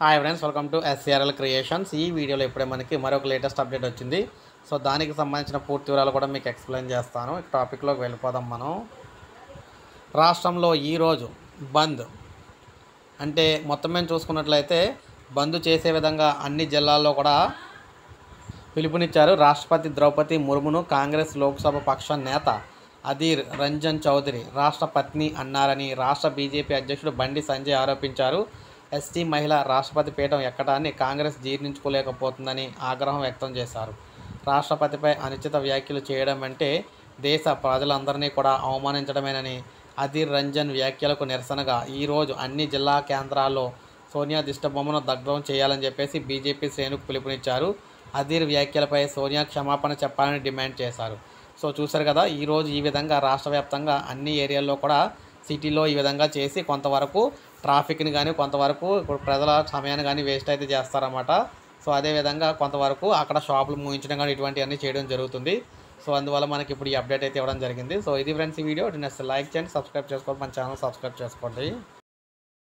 Hi friends welcome to SRL creations ఈ వీడియోలో ఇప్పుడే మనకి మరొక లేటెస్ట్ అప్డేట్ వచ్చింది. సో దానికి సంబంధించిన పూర్తి వివరాలు కూడా మీకు ఎక్స్ప్లెయిన్ చేస్తాను. టాపిక్లోకి వెళ్ళిపోదాం మనం. రాష్ట్రంలో ఈరోజు బంద్. అంటే మొత్తం మేము చూసుకున్నట్లయితే బంద్ చేసే విధంగా అన్ని జిల్లాల్లో కూడా పిలుపునిచ్చారు. రాష్ట్రపతి ద్రౌపది ముర్మును కాంగ్రెస్ లోక్సభ పక్ష నేత అధీర్ రంజన్ చౌదరి రాష్ట్ర పత్ని అన్నారని రాష్ట్ర బీజేపీ అధ్యక్షుడు బండి సంజయ్ ఆరోపించారు. ఎస్టీ మహిళ రాష్ట్రపతి పీఠం ఎక్కడాన్ని కాంగ్రెస్ జీర్ణించుకోలేకపోతుందని ఆగ్రహం వ్యక్తం చేశారు. రాష్ట్రపతిపై అనుచిత వ్యాఖ్యలు చేయడం అంటే దేశ ప్రజలందరినీ కూడా అవమానించడమేనని అధీర్ రంజన్ వ్యాఖ్యలకు నిరసనగా ఈరోజు అన్ని జిల్లా కేంద్రాల్లో సోనియా దిష్టబొమ్మను దగ్ధం చేయాలని చెప్పేసి బీజేపీ శ్రేణుకు పిలుపునిచ్చారు. అధీర్ వ్యాఖ్యలపై సోనియా క్షమాపణ చెప్పాలని డిమాండ్ చేశారు. సో చూశారు కదా ఈరోజు ఈ విధంగా రాష్ట్ర వ్యాప్తంగా అన్ని ఏరియాల్లో కూడా సిటీలో ఈ విధంగా చేసి కొంతవరకు ట్రాఫిక్ని కానీ కొంతవరకు ఇప్పుడు ప్రజల సమయాన్ని కానీ వేస్ట్ అయితే చేస్తారన్నమాట. సో అదేవిధంగా కొంతవరకు అక్కడ షాపులు మూయించడం కానీ ఇటువంటివన్నీ చేయడం జరుగుతుంది. సో అందువల్ల మనకి ఇప్పుడు ఈ అప్డేట్ అయితే ఇవ్వడం జరిగింది. సో ఇది ఫ్రెండ్స్ ఈ వీడియో. నెక్స్ట్ లైక్ చేయండి సబ్స్క్రైబ్ చేసుకోండి మన ఛానల్ సబ్స్క్రైబ్ చేసుకోండి.